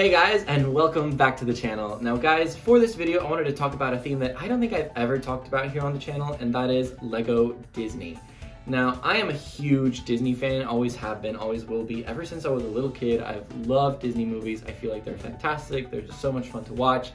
Hey guys, and welcome back to the channel. Now guys, for this video, I wanted to talk about a theme that I don't think I've ever talked about here on the channel, and that is Lego Disney. Now, I am a huge Disney fan, always have been, always will be. Ever since I was a little kid, I've loved Disney movies. I feel like they're fantastic, they're just so much fun to watch.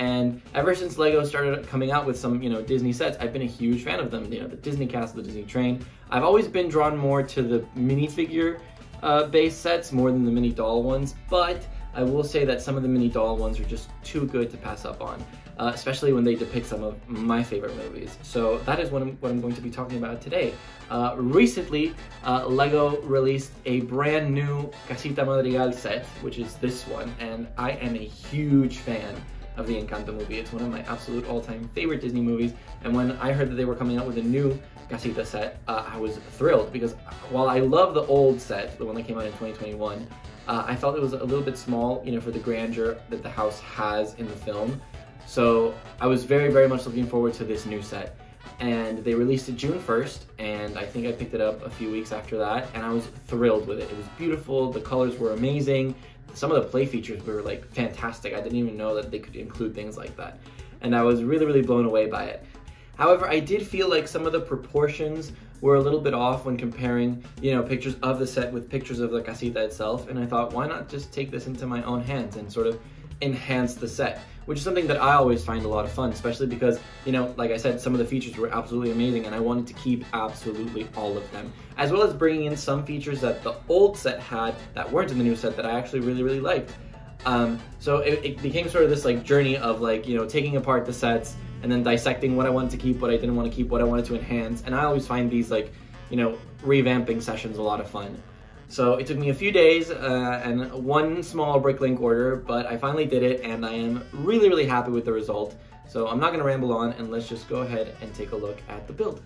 And ever since Lego started coming out with some, you know, Disney sets, I've been a huge fan of them. You know, the Disney Castle, the Disney Train. I've always been drawn more to the minifigure uh, base sets more than the mini doll ones, but I will say that some of the mini doll ones are just too good to pass up on, uh, especially when they depict some of my favorite movies. So that is what I'm, what I'm going to be talking about today. Uh, recently, uh, LEGO released a brand new Casita Madrigal set, which is this one, and I am a huge fan of the Encanto movie. It's one of my absolute all-time favorite Disney movies, and when I heard that they were coming out with a new Casita set, uh, I was thrilled because while I love the old set, the one that came out in 2021, uh, I felt it was a little bit small, you know, for the grandeur that the house has in the film. So I was very, very much looking forward to this new set. And they released it June 1st, and I think I picked it up a few weeks after that, and I was thrilled with it. It was beautiful, the colors were amazing, some of the play features were like fantastic. I didn't even know that they could include things like that. And I was really, really blown away by it. However, I did feel like some of the proportions were a little bit off when comparing, you know, pictures of the set with pictures of the casita itself. And I thought, why not just take this into my own hands and sort of enhance the set, which is something that I always find a lot of fun, especially because, you know, like I said, some of the features were absolutely amazing and I wanted to keep absolutely all of them, as well as bringing in some features that the old set had that weren't in the new set that I actually really, really liked. Um, so it, it became sort of this like journey of like, you know, taking apart the sets, and then dissecting what I wanted to keep, what I didn't want to keep, what I wanted to enhance. And I always find these like, you know, revamping sessions a lot of fun. So it took me a few days uh, and one small Bricklink order, but I finally did it and I am really, really happy with the result. So I'm not gonna ramble on and let's just go ahead and take a look at the build.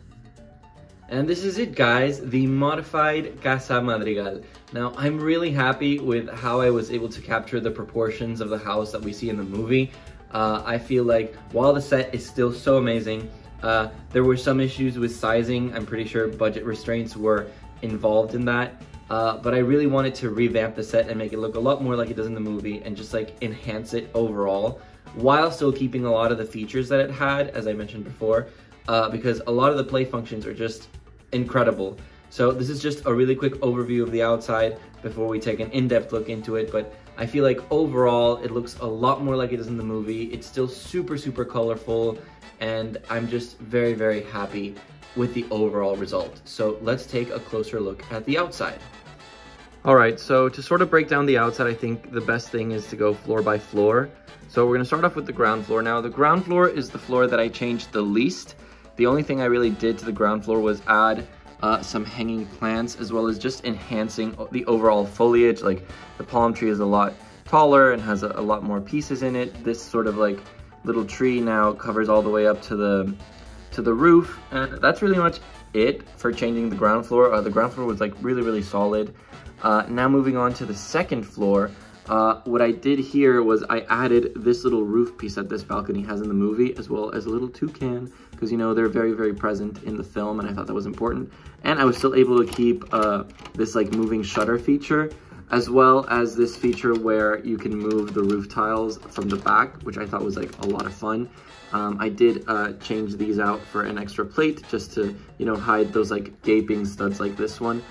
And this is it guys, the modified Casa Madrigal. Now I'm really happy with how I was able to capture the proportions of the house that we see in the movie. Uh, I feel like while the set is still so amazing, uh, there were some issues with sizing. I'm pretty sure budget restraints were involved in that. Uh, but I really wanted to revamp the set and make it look a lot more like it does in the movie and just like enhance it overall while still keeping a lot of the features that it had, as I mentioned before, uh, because a lot of the play functions are just incredible. So this is just a really quick overview of the outside before we take an in-depth look into it, but I feel like overall it looks a lot more like it is in the movie. It's still super, super colorful, and I'm just very, very happy with the overall result. So let's take a closer look at the outside. All right, so to sort of break down the outside, I think the best thing is to go floor by floor. So we're gonna start off with the ground floor. Now, the ground floor is the floor that I changed the least. The only thing I really did to the ground floor was add uh, some hanging plants as well as just enhancing the overall foliage. Like the palm tree is a lot taller and has a, a lot more pieces in it. This sort of like little tree now covers all the way up to the to the roof. And that's really much it for changing the ground floor. Uh, the ground floor was like really, really solid. Uh, now moving on to the second floor, uh, what I did here was I added this little roof piece that this balcony has in the movie, as well as a little toucan, because you know, they're very, very present in the film, and I thought that was important. And I was still able to keep uh, this like moving shutter feature, as well as this feature where you can move the roof tiles from the back, which I thought was like a lot of fun. Um, I did uh, change these out for an extra plate just to, you know, hide those like gaping studs like this one.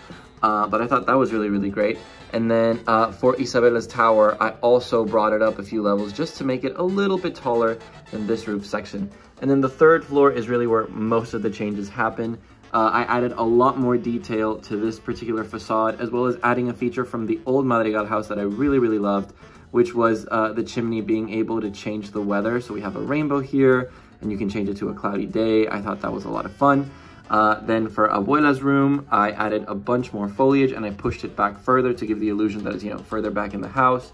Uh, but I thought that was really, really great. And then uh, for Isabela's tower, I also brought it up a few levels just to make it a little bit taller than this roof section. And then the third floor is really where most of the changes happen. Uh, I added a lot more detail to this particular facade, as well as adding a feature from the old Madrigal house that I really, really loved, which was uh, the chimney being able to change the weather. So we have a rainbow here, and you can change it to a cloudy day. I thought that was a lot of fun. Uh, then for Abuela's room, I added a bunch more foliage and I pushed it back further to give the illusion that it's, you know, further back in the house.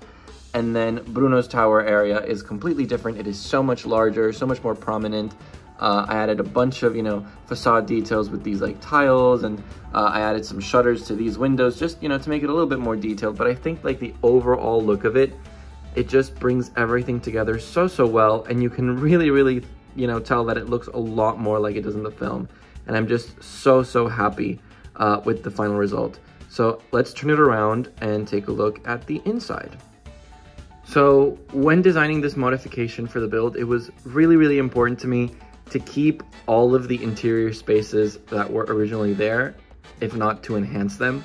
And then Bruno's tower area is completely different. It is so much larger, so much more prominent. Uh, I added a bunch of, you know, facade details with these like tiles and uh, I added some shutters to these windows just, you know, to make it a little bit more detailed. But I think like the overall look of it, it just brings everything together so, so well. And you can really, really, you know, tell that it looks a lot more like it does in the film and I'm just so, so happy uh, with the final result. So let's turn it around and take a look at the inside. So when designing this modification for the build, it was really, really important to me to keep all of the interior spaces that were originally there, if not to enhance them.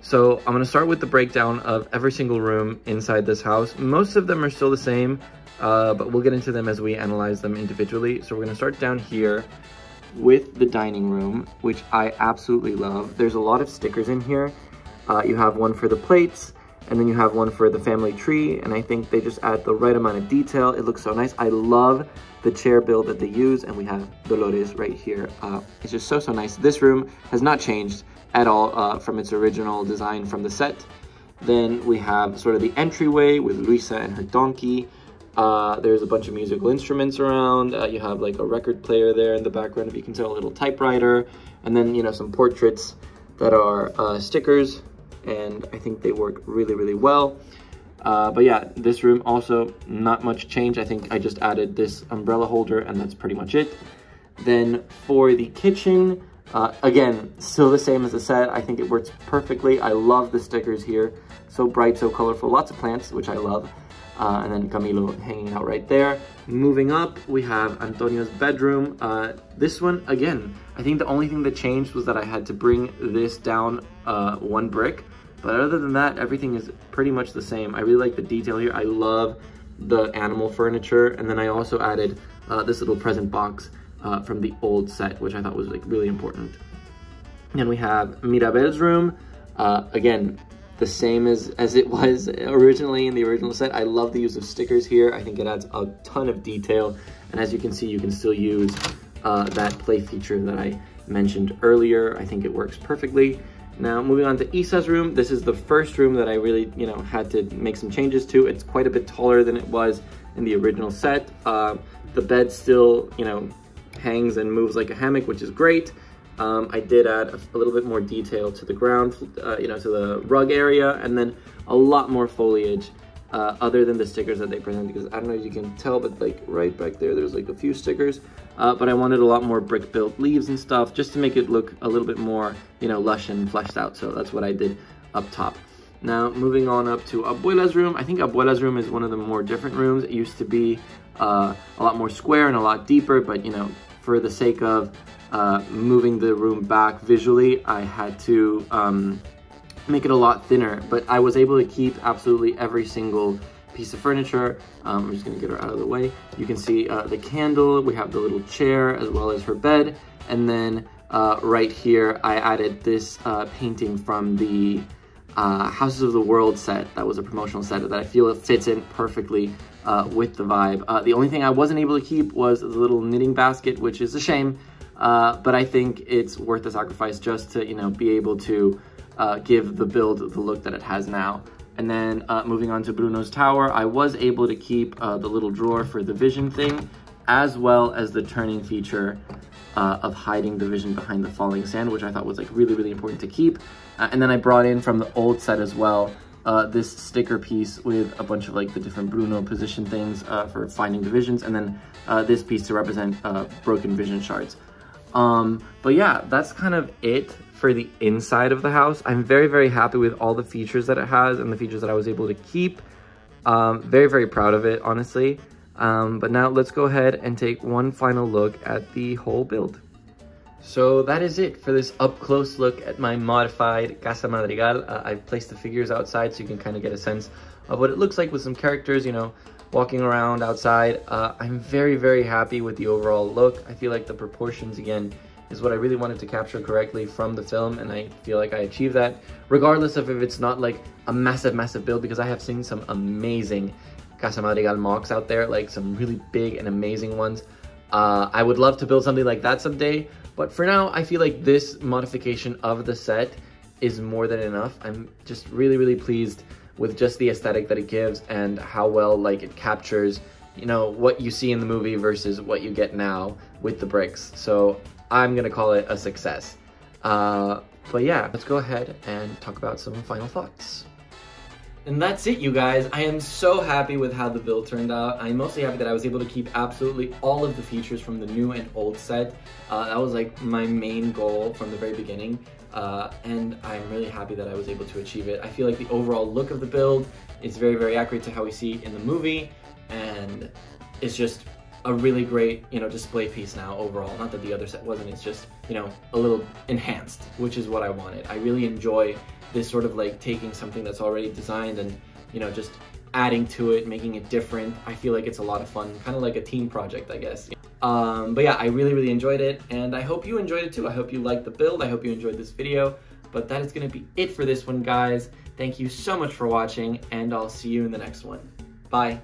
So I'm gonna start with the breakdown of every single room inside this house. Most of them are still the same, uh, but we'll get into them as we analyze them individually. So we're gonna start down here with the dining room, which I absolutely love. There's a lot of stickers in here. Uh, you have one for the plates, and then you have one for the family tree, and I think they just add the right amount of detail. It looks so nice. I love the chair build that they use, and we have Dolores right here. Uh, it's just so, so nice. This room has not changed at all uh, from its original design from the set. Then we have sort of the entryway with Luisa and her donkey. Uh, there's a bunch of musical instruments around. Uh, you have like a record player there in the background, if you can tell, a little typewriter. And then, you know, some portraits that are uh, stickers and I think they work really, really well. Uh, but yeah, this room also not much change. I think I just added this umbrella holder and that's pretty much it. Then for the kitchen, uh, again, still the same as the set. I think it works perfectly. I love the stickers here. So bright, so colorful, lots of plants, which I love. Uh, and then Camilo hanging out right there. Moving up, we have Antonio's bedroom. Uh, this one, again, I think the only thing that changed was that I had to bring this down uh, one brick. But other than that, everything is pretty much the same. I really like the detail here. I love the animal furniture. And then I also added uh, this little present box uh, from the old set, which I thought was like really important. And we have Mirabel's room. Uh, again, the same as, as it was originally in the original set. I love the use of stickers here. I think it adds a ton of detail. And as you can see, you can still use uh, that play feature that I mentioned earlier. I think it works perfectly. Now, moving on to Isa's room. This is the first room that I really, you know, had to make some changes to. It's quite a bit taller than it was in the original set. Uh, the bed still, you know, hangs and moves like a hammock, which is great. Um, I did add a, little bit more detail to the ground, uh, you know, to the rug area, and then a lot more foliage uh, other than the stickers that they present, because I don't know if you can tell, but like right back there, there's like a few stickers, uh, but I wanted a lot more brick built leaves and stuff just to make it look a little bit more, you know, lush and fleshed out. So that's what I did up top. Now, moving on up to Abuela's room. I think Abuela's room is one of the more different rooms. It used to be uh, a lot more square and a lot deeper, but you know, for the sake of uh, moving the room back visually, I had to um, make it a lot thinner, but I was able to keep absolutely every single piece of furniture. Um, I'm just gonna get her out of the way. You can see uh, the candle, we have the little chair as well as her bed. And then uh, right here, I added this uh, painting from the uh, Houses of the World set. That was a promotional set that I feel it fits in perfectly uh, with the vibe. Uh, the only thing I wasn't able to keep was the little knitting basket, which is a shame, uh, but I think it's worth the sacrifice just to, you know, be able to uh, give the build the look that it has now. And then uh, moving on to Bruno's tower, I was able to keep the little drawer for the vision thing, as well as the turning feature uh, of hiding the vision behind the falling sand, which I thought was like really, really important to keep. Uh, and then I brought in from the old set as well, uh, this sticker piece with a bunch of like the different Bruno position things uh, for finding the visions, and then uh, this piece to represent uh, broken vision shards. Um, but yeah, that's kind of it for the inside of the house. I'm very, very happy with all the features that it has and the features that I was able to keep. Um, very, very proud of it, honestly. Um, but now let's go ahead and take one final look at the whole build. So that is it for this up close look at my modified Casa Madrigal. Uh, I've placed the figures outside so you can kind of get a sense of what it looks like with some characters, you know, walking around outside. Uh, I'm very, very happy with the overall look. I feel like the proportions, again, is what I really wanted to capture correctly from the film, and I feel like I achieved that, regardless of if it's not like a massive, massive build, because I have seen some amazing Casa Madrigal MOCs out there, like some really big and amazing ones. Uh, I would love to build something like that someday, but for now, I feel like this modification of the set is more than enough. I'm just really, really pleased with just the aesthetic that it gives and how well like it captures, you know, what you see in the movie versus what you get now with the bricks. So I'm gonna call it a success. Uh, but yeah, let's go ahead and talk about some final thoughts. And that's it, you guys. I am so happy with how the build turned out. I'm mostly happy that I was able to keep absolutely all of the features from the new and old set. Uh, that was like my main goal from the very beginning. uh, and I'm really happy that I was able to achieve it. I feel like the overall look of the build is very, very accurate to how we see it in the movie, and it's just a really great, you know, display piece now overall. Not that the other set wasn't, it's just, you know, a little enhanced, which is what I wanted. I really enjoy this sort of like taking something that's already designed and, you know, just adding to it, making it different. I feel like it's a lot of fun, kind of like a team project, I guess. Um, but yeah, I really, really enjoyed it, and I hope you enjoyed it too. I hope you liked the build. I hope you enjoyed this video. But that is going to be it for this one, guys. Thank you so much for watching, and I'll see you in the next one. Bye.